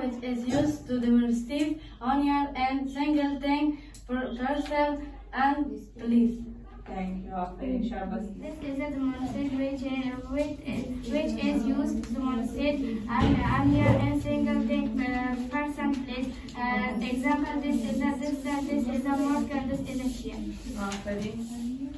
which is used to demonstrate onion and single thing per person and place. Thank you, آفرین شاباس This is a demonstrate which, uh, which, is, which is used to demonstrate an area and single thing uh, person place. Uh, example, this is a this, this is a mark and this is a chair.